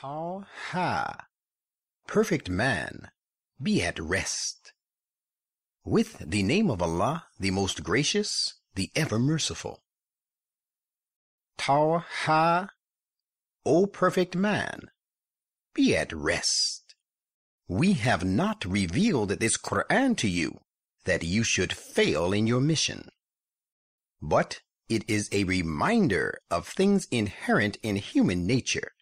How ha! Perfect man, be at rest. With the name of Allah, the most gracious, the ever merciful. Tau ha! O perfect man, be at rest. We have not revealed this Quran to you that you should fail in your mission. But it is a reminder of things inherent in human nature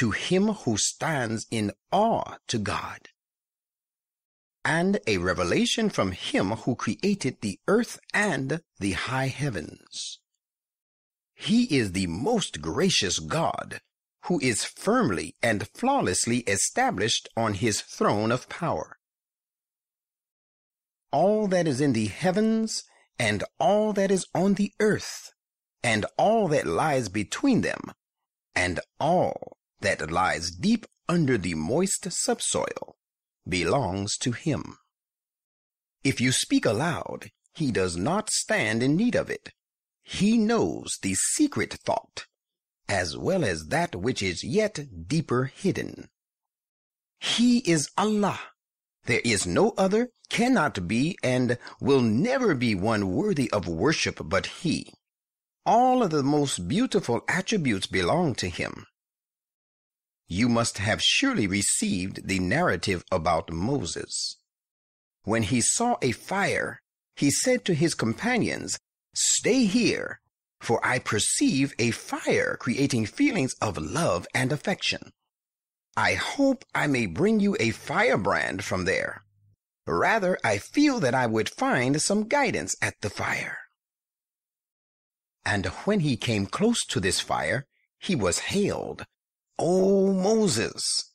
to him who stands in awe to God, and a revelation from him who created the earth and the high heavens. He is the most gracious God, who is firmly and flawlessly established on his throne of power. All that is in the heavens and all that is on the earth, and all that lies between them, and all that lies deep under the moist subsoil, belongs to him. If you speak aloud, he does not stand in need of it. He knows the secret thought, as well as that which is yet deeper hidden. He is Allah. There is no other, cannot be, and will never be one worthy of worship but He. All of the most beautiful attributes belong to Him. You must have surely received the narrative about Moses. When he saw a fire, he said to his companions, Stay here, for I perceive a fire creating feelings of love and affection. I hope I may bring you a firebrand from there. Rather, I feel that I would find some guidance at the fire. And when he came close to this fire, he was hailed, O Moses!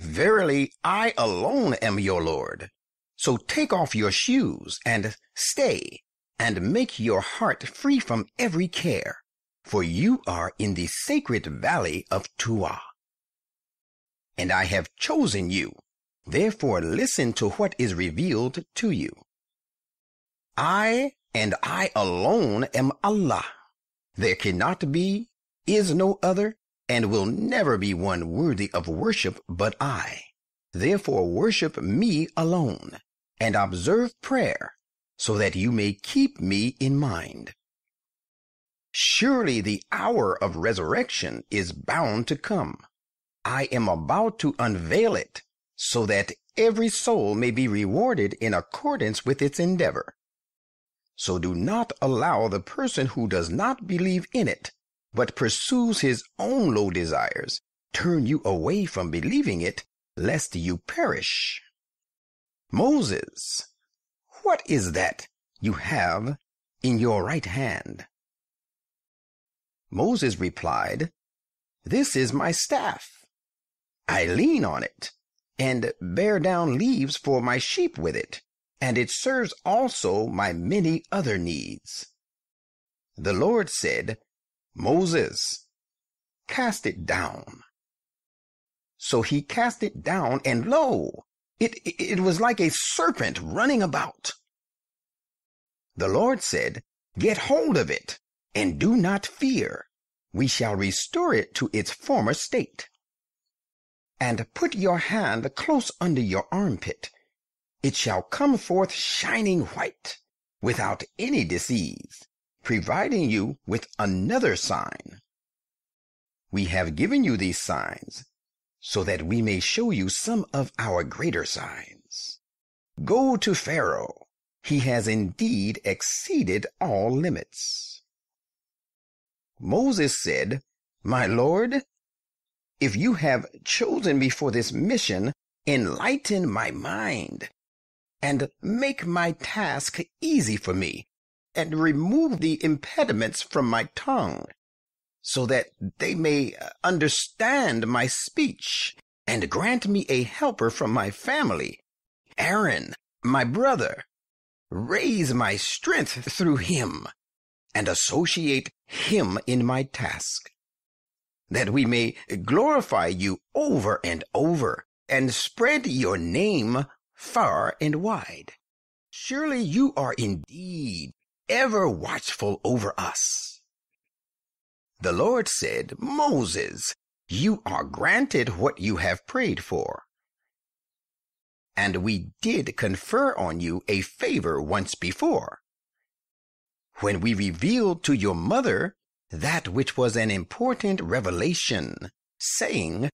Verily, I alone am your Lord. So take off your shoes and stay and make your heart free from every care, for you are in the sacred valley of Tuwa. And I have chosen you Therefore listen to what is revealed to you. I and I alone am Allah. There cannot be, is no other, and will never be one worthy of worship but I. Therefore worship me alone, and observe prayer, so that you may keep me in mind. Surely the hour of resurrection is bound to come. I am about to unveil it so that every soul may be rewarded in accordance with its endeavor. So do not allow the person who does not believe in it, but pursues his own low desires, turn you away from believing it, lest you perish. Moses, what is that you have in your right hand? Moses replied, This is my staff. I lean on it and bear down leaves for my sheep with it, and it serves also my many other needs. The Lord said, Moses, cast it down. So he cast it down, and lo, it, it was like a serpent running about. The Lord said, Get hold of it, and do not fear. We shall restore it to its former state and put your hand close under your armpit. It shall come forth shining white, without any disease, providing you with another sign. We have given you these signs, so that we may show you some of our greater signs. Go to Pharaoh. He has indeed exceeded all limits. Moses said, My Lord, if you have chosen me for this mission, enlighten my mind and make my task easy for me and remove the impediments from my tongue so that they may uh, understand my speech and grant me a helper from my family, Aaron, my brother. Raise my strength through him and associate him in my task that we may glorify you over and over and spread your name far and wide. Surely you are indeed ever watchful over us. The Lord said, Moses, you are granted what you have prayed for. And we did confer on you a favor once before, when we revealed to your mother that which was an important revelation, saying,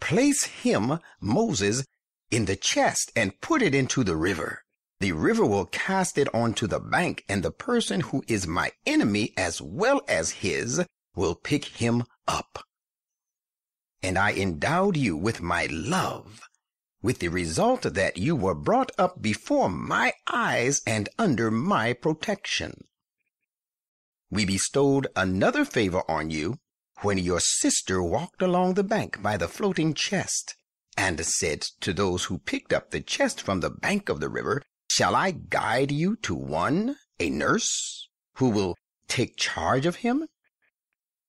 Place him, Moses, in the chest and put it into the river. The river will cast it onto the bank, and the person who is my enemy as well as his will pick him up. And I endowed you with my love, with the result that you were brought up before my eyes and under my protection. We bestowed another favor on you when your sister walked along the bank by the floating chest and said to those who picked up the chest from the bank of the river, Shall I guide you to one, a nurse, who will take charge of him?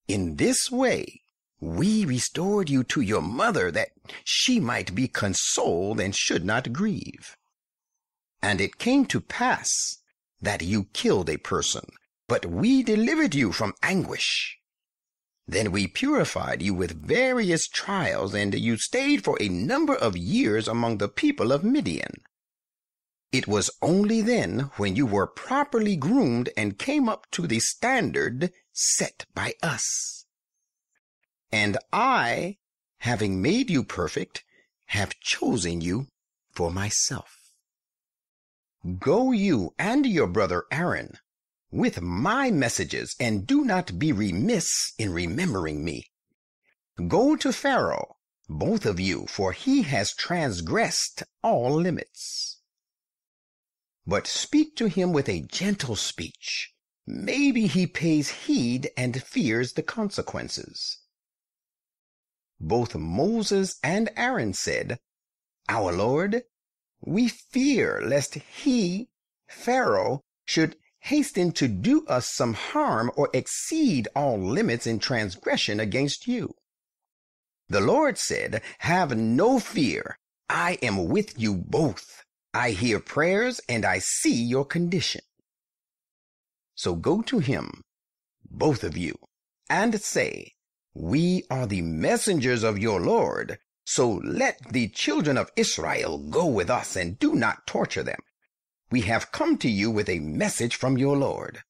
In this way, we restored you to your mother that she might be consoled and should not grieve. And it came to pass that you killed a person, but we delivered you from anguish. Then we purified you with various trials, and you stayed for a number of years among the people of Midian. It was only then when you were properly groomed and came up to the standard set by us. And I, having made you perfect, have chosen you for myself. Go you and your brother Aaron with my messages, and do not be remiss in remembering me. Go to Pharaoh, both of you, for he has transgressed all limits. But speak to him with a gentle speech. Maybe he pays heed and fears the consequences. Both Moses and Aaron said, Our Lord, we fear lest he, Pharaoh, should hasten to do us some harm or exceed all limits in transgression against you. The Lord said, Have no fear. I am with you both. I hear prayers and I see your condition. So go to him, both of you, and say, We are the messengers of your Lord, so let the children of Israel go with us and do not torture them. We have come to you with a message from your Lord.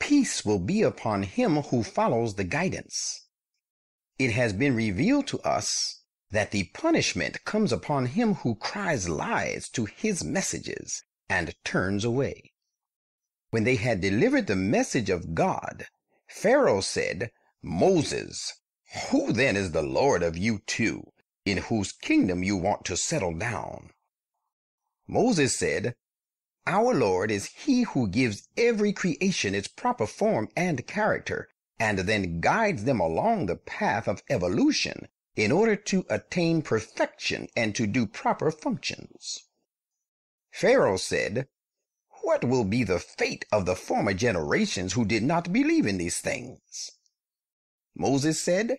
Peace will be upon him who follows the guidance. It has been revealed to us that the punishment comes upon him who cries lies to his messages and turns away. When they had delivered the message of God, Pharaoh said, Moses, who then is the Lord of you two, in whose kingdom you want to settle down? Moses said, Our Lord is he who gives every creation its proper form and character, and then guides them along the path of evolution in order to attain perfection and to do proper functions. Pharaoh said, What will be the fate of the former generations who did not believe in these things? Moses said,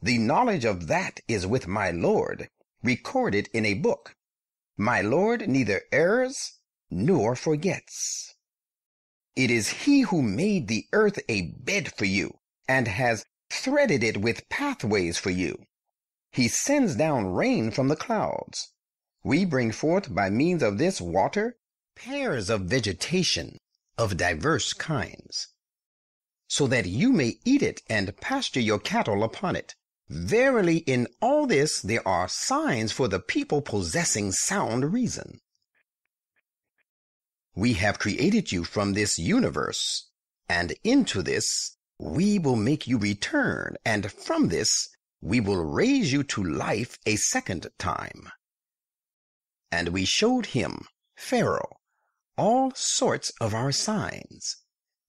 The knowledge of that is with my Lord, recorded in a book. My Lord neither errs nor forgets. It is he who made the earth a bed for you and has threaded it with pathways for you. He sends down rain from the clouds. We bring forth by means of this water pairs of vegetation of diverse kinds, so that you may eat it and pasture your cattle upon it. Verily, in all this there are signs for the people possessing sound reason. We have created you from this universe, and into this we will make you return, and from this we will raise you to life a second time. And we showed him, Pharaoh, all sorts of our signs.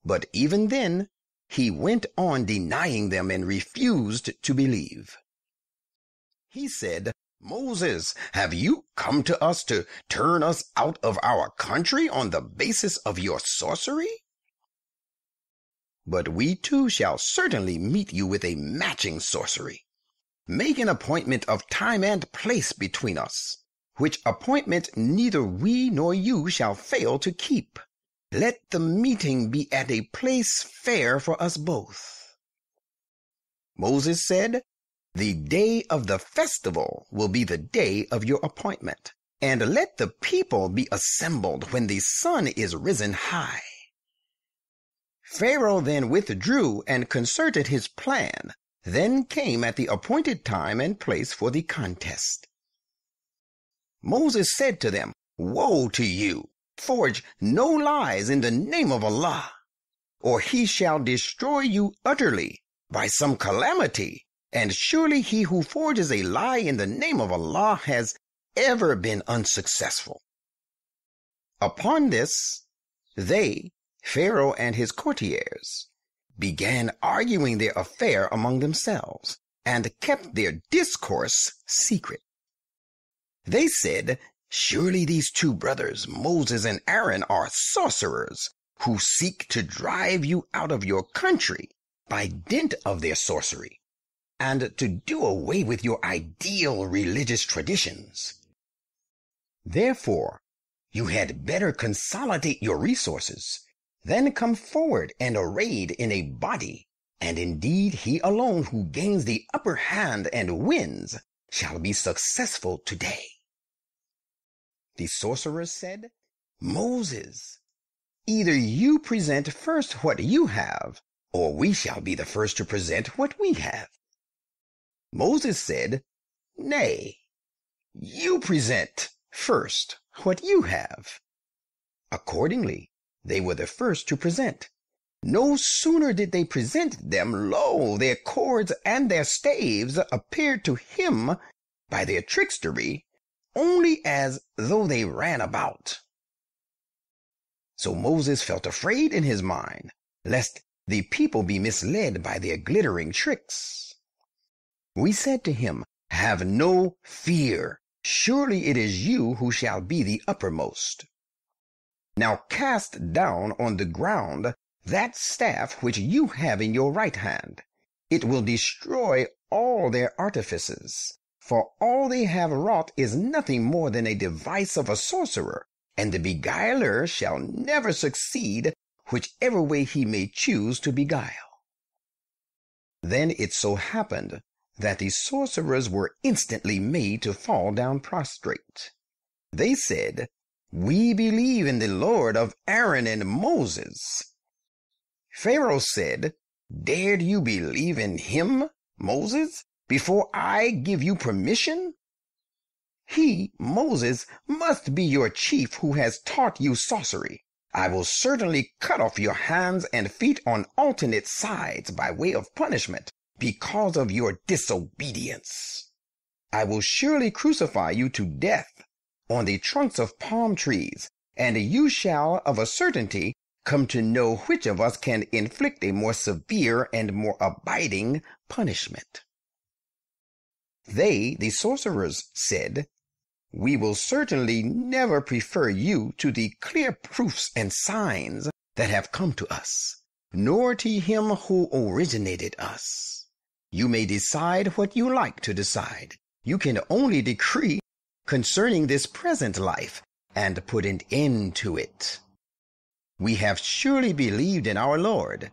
But even then, he went on denying them and refused to believe. He said, Moses, have you come to us to turn us out of our country on the basis of your sorcery? But we too shall certainly meet you with a matching sorcery. Make an appointment of time and place between us, which appointment neither we nor you shall fail to keep. Let the meeting be at a place fair for us both. Moses said, The day of the festival will be the day of your appointment, and let the people be assembled when the sun is risen high. Pharaoh then withdrew and concerted his plan, then came at the appointed time and place for the contest. Moses said to them, Woe to you! Forge no lies in the name of Allah, or he shall destroy you utterly by some calamity. And surely he who forges a lie in the name of Allah has ever been unsuccessful. Upon this, they, Pharaoh and his courtiers began arguing their affair among themselves and kept their discourse secret. They said, Surely these two brothers, Moses and Aaron, are sorcerers who seek to drive you out of your country by dint of their sorcery and to do away with your ideal religious traditions. Therefore, you had better consolidate your resources then come forward and arrayed in a body, and indeed he alone who gains the upper hand and wins shall be successful today. The sorcerers said, Moses, either you present first what you have, or we shall be the first to present what we have. Moses said, Nay, you present first what you have. Accordingly, they were the first to present. No sooner did they present them, lo, their cords and their staves appeared to him by their trickstery only as though they ran about. So Moses felt afraid in his mind, lest the people be misled by their glittering tricks. We said to him, Have no fear. Surely it is you who shall be the uppermost. Now cast down on the ground that staff which you have in your right hand. It will destroy all their artifices. For all they have wrought is nothing more than a device of a sorcerer, and the beguiler shall never succeed whichever way he may choose to beguile. Then it so happened that the sorcerers were instantly made to fall down prostrate. They said, we believe in the Lord of Aaron and Moses. Pharaoh said, Dared you believe in him, Moses, before I give you permission? He, Moses, must be your chief who has taught you sorcery. I will certainly cut off your hands and feet on alternate sides by way of punishment because of your disobedience. I will surely crucify you to death on the trunks of palm trees, and you shall of a certainty come to know which of us can inflict a more severe and more abiding punishment. They, the sorcerers, said, We will certainly never prefer you to the clear proofs and signs that have come to us, nor to him who originated us. You may decide what you like to decide. You can only decree concerning this present life and put an end to it. We have surely believed in our Lord,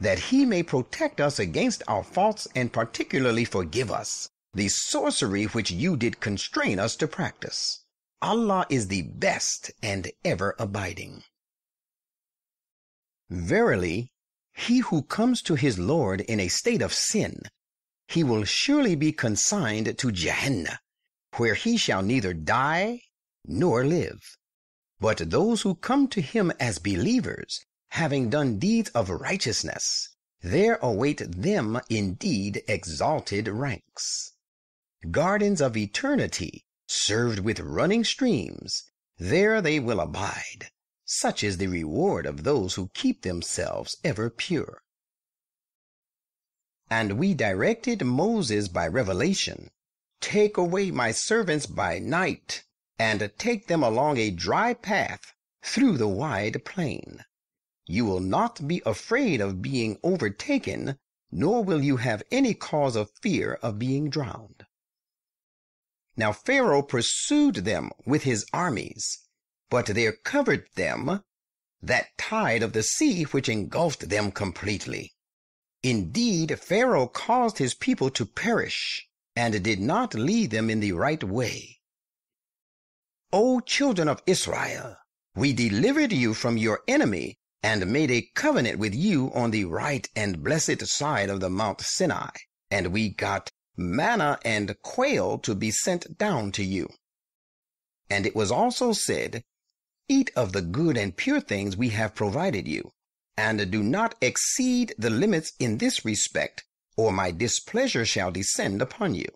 that he may protect us against our faults and particularly forgive us the sorcery which you did constrain us to practice. Allah is the best and ever abiding. Verily, he who comes to his Lord in a state of sin, he will surely be consigned to Jahannam, where he shall neither die nor live. But those who come to him as believers, having done deeds of righteousness, there await them indeed exalted ranks. Gardens of eternity, served with running streams, there they will abide. Such is the reward of those who keep themselves ever pure. And we directed Moses by revelation Take away my servants by night, and take them along a dry path through the wide plain. You will not be afraid of being overtaken, nor will you have any cause of fear of being drowned. Now Pharaoh pursued them with his armies, but there covered them that tide of the sea which engulfed them completely. Indeed, Pharaoh caused his people to perish and did not lead them in the right way. O children of Israel, we delivered you from your enemy and made a covenant with you on the right and blessed side of the Mount Sinai, and we got manna and quail to be sent down to you. And it was also said, Eat of the good and pure things we have provided you, and do not exceed the limits in this respect, or my displeasure shall descend upon you.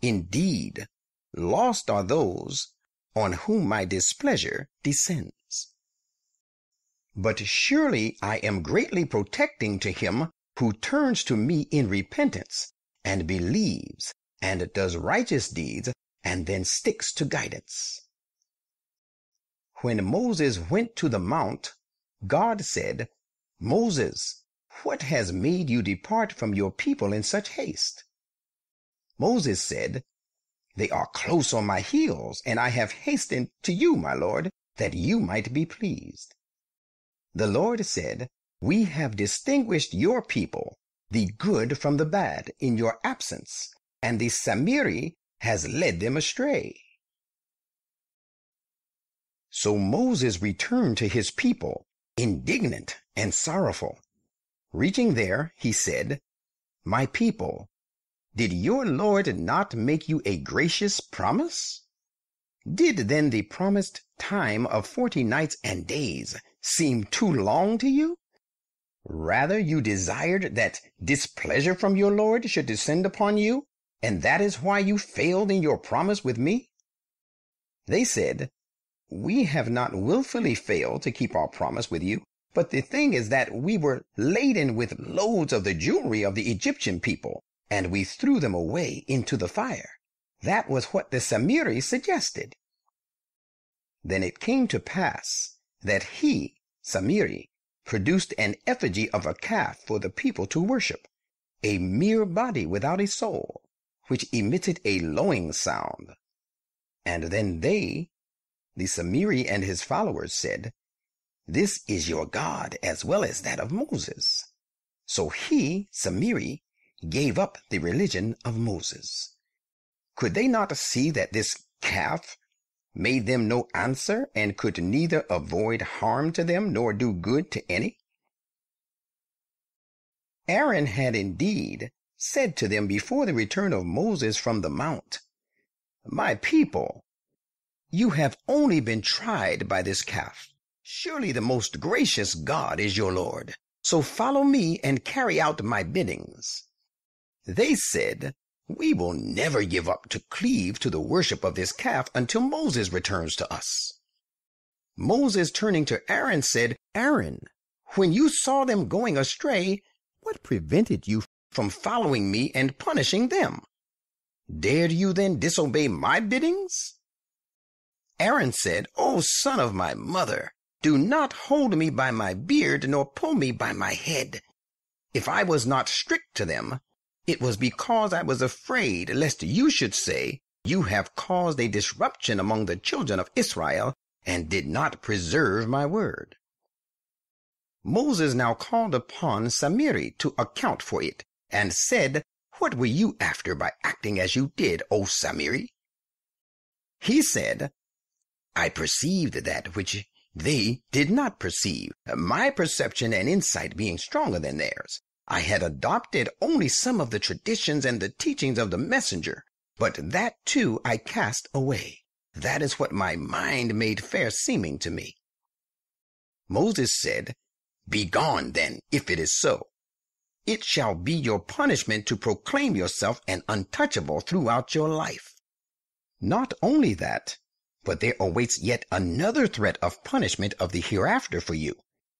Indeed, lost are those on whom my displeasure descends. But surely I am greatly protecting to him who turns to me in repentance and believes and does righteous deeds and then sticks to guidance. When Moses went to the mount, God said, Moses, what has made you depart from your people in such haste? Moses said, They are close on my heels, and I have hastened to you, my Lord, that you might be pleased. The Lord said, We have distinguished your people, the good from the bad, in your absence, and the Samiri has led them astray. So Moses returned to his people, indignant and sorrowful. Reaching there, he said, My people, did your Lord not make you a gracious promise? Did then the promised time of forty nights and days seem too long to you? Rather you desired that displeasure from your Lord should descend upon you, and that is why you failed in your promise with me? They said, We have not wilfully failed to keep our promise with you, but the thing is that we were laden with loads of the jewelry of the Egyptian people, and we threw them away into the fire. That was what the Samiri suggested. Then it came to pass that he, Samiri, produced an effigy of a calf for the people to worship, a mere body without a soul, which emitted a lowing sound. And then they, the Samiri and his followers, said, This is your God as well as that of Moses. So he, Samiri, gave up the religion of Moses. Could they not see that this calf made them no answer and could neither avoid harm to them nor do good to any? Aaron had indeed said to them before the return of Moses from the mount, My people, you have only been tried by this calf. Surely the most gracious God is your Lord. So follow me and carry out my biddings. They said, We will never give up to cleave to the worship of this calf until Moses returns to us. Moses turning to Aaron said, Aaron, when you saw them going astray, what prevented you from following me and punishing them? Dared you then disobey my biddings? Aaron said, O son of my mother, do not hold me by my beard, nor pull me by my head. If I was not strict to them, it was because I was afraid lest you should say, You have caused a disruption among the children of Israel, and did not preserve my word. Moses now called upon Samiri to account for it, and said, What were you after by acting as you did, O Samiri? He said, I perceived that which they did not perceive, my perception and insight being stronger than theirs. I had adopted only some of the traditions and the teachings of the messenger, but that too I cast away. That is what my mind made fair seeming to me. Moses said, Begone then, if it is so. It shall be your punishment to proclaim yourself an untouchable throughout your life. Not only that, but there awaits yet another threat of punishment of the hereafter for you,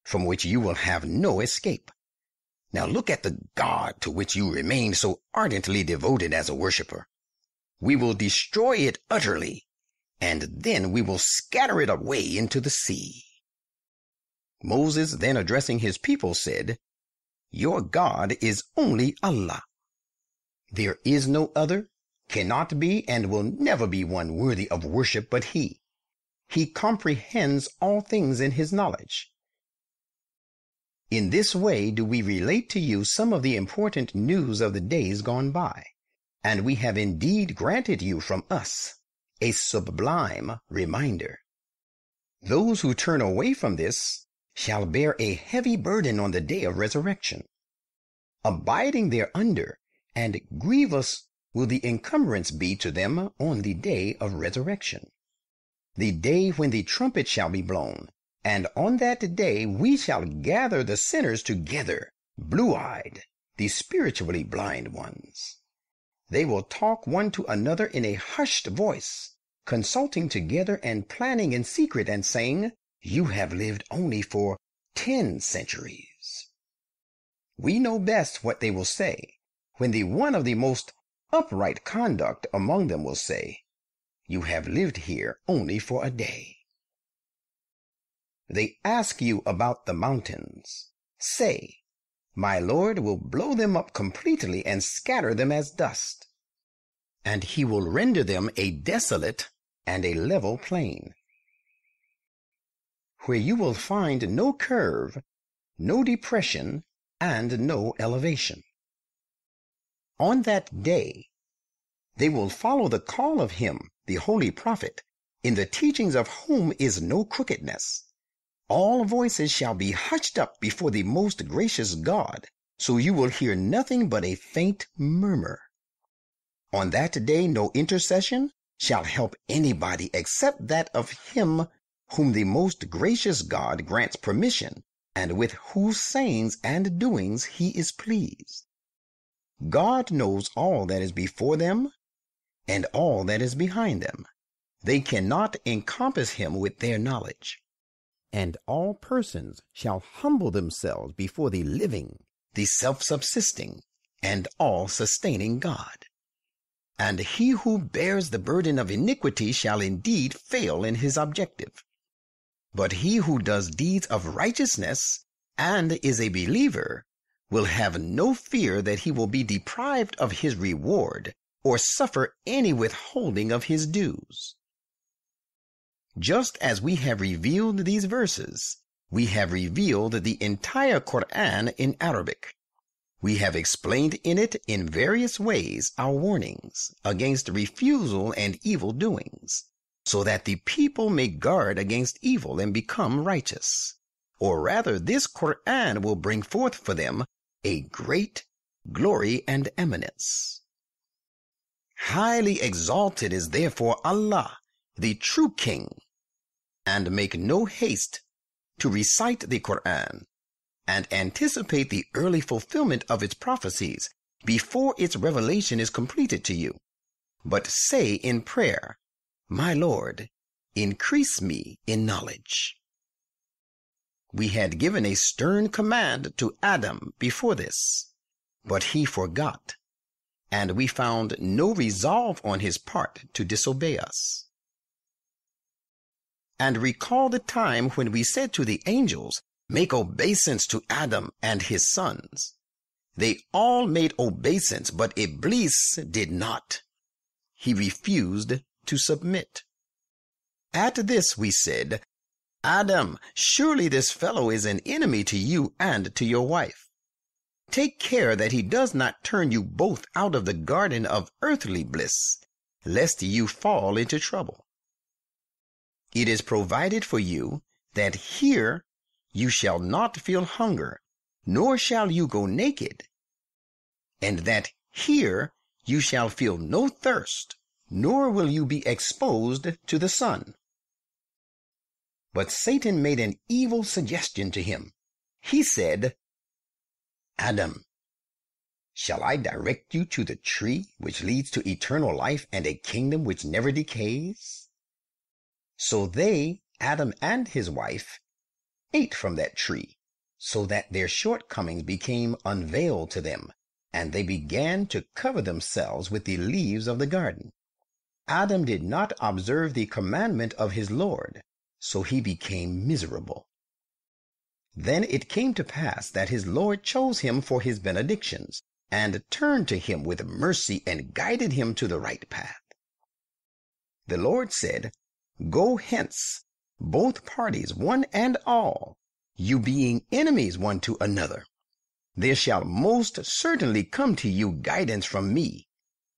from which you will have no escape. Now look at the God to which you remain so ardently devoted as a worshiper. We will destroy it utterly, and then we will scatter it away into the sea. Moses then addressing his people said, Your God is only Allah. There is no other, cannot be, and will never be one worthy of worship but he. He comprehends all things in his knowledge. In this way do we relate to you some of the important news of the days gone by, and we have indeed granted you from us a sublime reminder. Those who turn away from this shall bear a heavy burden on the day of resurrection. Abiding thereunder, and grievous will the encumbrance be to them on the day of resurrection, the day when the trumpet shall be blown, and on that day we shall gather the sinners together, blue eyed, the spiritually blind ones. They will talk one to another in a hushed voice, consulting together and planning in secret and saying, You have lived only for ten centuries. We know best what they will say, when the one of the most upright conduct among them will say, You have lived here only for a day. They ask you about the mountains. Say, My Lord will blow them up completely and scatter them as dust, and he will render them a desolate and a level plain, where you will find no curve, no depression, and no elevation. On that day, they will follow the call of him, the holy prophet, in the teachings of whom is no crookedness. All voices shall be hushed up before the most gracious God, so you will hear nothing but a faint murmur. On that day, no intercession shall help anybody except that of him whom the most gracious God grants permission, and with whose sayings and doings he is pleased. God knows all that is before them and all that is behind them. They cannot encompass him with their knowledge and all persons shall humble themselves before the living, the self subsisting, and all sustaining God. And he who bears the burden of iniquity shall indeed fail in his objective. But he who does deeds of righteousness and is a believer will have no fear that he will be deprived of his reward or suffer any withholding of his dues. Just as we have revealed these verses, we have revealed the entire Quran in Arabic. We have explained in it in various ways our warnings against refusal and evil doings, so that the people may guard against evil and become righteous. Or rather, this Quran will bring forth for them a great glory and eminence. Highly exalted is therefore Allah the true king, and make no haste to recite the Quran and anticipate the early fulfillment of its prophecies before its revelation is completed to you. But say in prayer, My Lord, increase me in knowledge. We had given a stern command to Adam before this, but he forgot, and we found no resolve on his part to disobey us. And recall the time when we said to the angels, Make obeisance to Adam and his sons. They all made obeisance, but Iblis did not. He refused to submit. At this we said, Adam, surely this fellow is an enemy to you and to your wife. Take care that he does not turn you both out of the garden of earthly bliss, lest you fall into trouble. It is provided for you that here you shall not feel hunger, nor shall you go naked, and that here you shall feel no thirst, nor will you be exposed to the sun. But Satan made an evil suggestion to him. He said, Adam, shall I direct you to the tree which leads to eternal life and a kingdom which never decays? So they, Adam and his wife, ate from that tree, so that their shortcomings became unveiled to them, and they began to cover themselves with the leaves of the garden. Adam did not observe the commandment of his Lord, so he became miserable. Then it came to pass that his Lord chose him for his benedictions, and turned to him with mercy and guided him to the right path. The Lord said, Go hence, both parties, one and all, you being enemies one to another. There shall most certainly come to you guidance from me.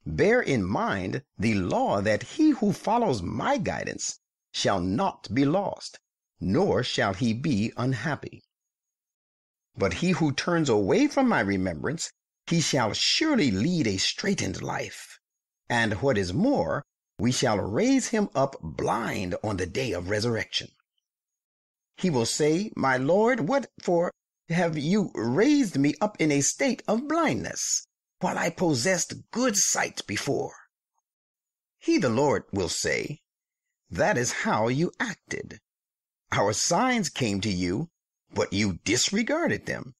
Bear in mind the law that he who follows my guidance shall not be lost, nor shall he be unhappy. But he who turns away from my remembrance, he shall surely lead a straitened life. And what is more, we shall raise him up blind on the day of resurrection. He will say, My Lord, what for have you raised me up in a state of blindness, while I possessed good sight before? He, the Lord, will say, That is how you acted. Our signs came to you, but you disregarded them.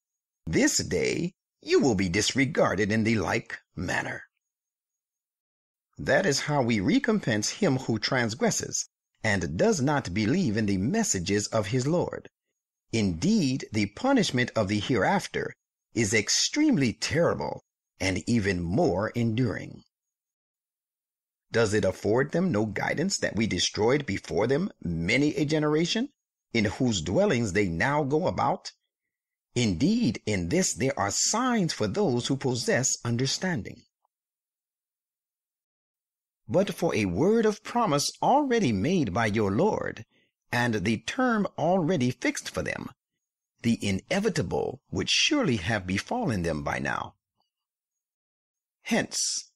This day you will be disregarded in the like manner. That is how we recompense him who transgresses and does not believe in the messages of his Lord. Indeed, the punishment of the hereafter is extremely terrible and even more enduring. Does it afford them no guidance that we destroyed before them many a generation, in whose dwellings they now go about? Indeed, in this there are signs for those who possess understanding. But for a word of promise already made by your Lord, and the term already fixed for them, the inevitable would surely have befallen them by now. Hence,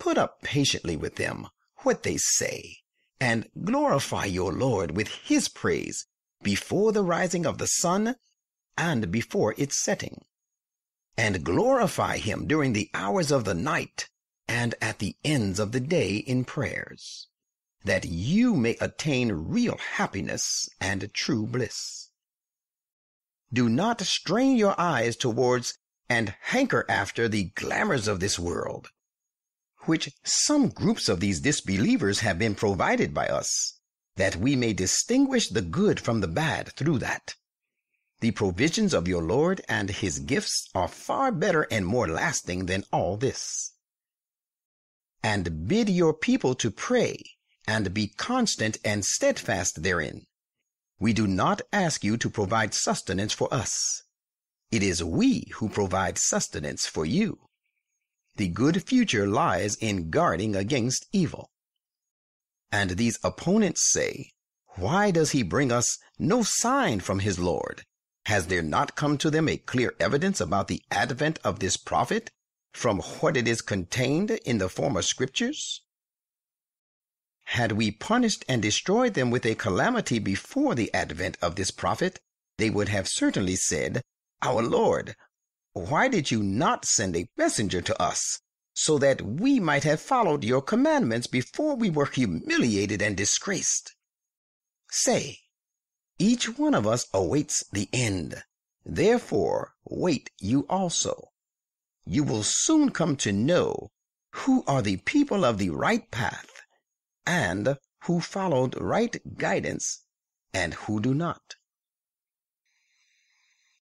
put up patiently with them what they say, and glorify your Lord with his praise before the rising of the sun and before its setting, and glorify him during the hours of the night and at the ends of the day in prayers, that you may attain real happiness and true bliss. Do not strain your eyes towards and hanker after the glamours of this world, which some groups of these disbelievers have been provided by us, that we may distinguish the good from the bad through that. The provisions of your Lord and his gifts are far better and more lasting than all this and bid your people to pray and be constant and steadfast therein. We do not ask you to provide sustenance for us. It is we who provide sustenance for you. The good future lies in guarding against evil. And these opponents say, Why does he bring us no sign from his Lord? Has there not come to them a clear evidence about the advent of this prophet from what it is contained in the former scriptures? Had we punished and destroyed them with a calamity before the advent of this prophet, they would have certainly said, Our Lord, why did you not send a messenger to us, so that we might have followed your commandments before we were humiliated and disgraced? Say, each one of us awaits the end. Therefore, wait you also you will soon come to know who are the people of the right path and who followed right guidance and who do not.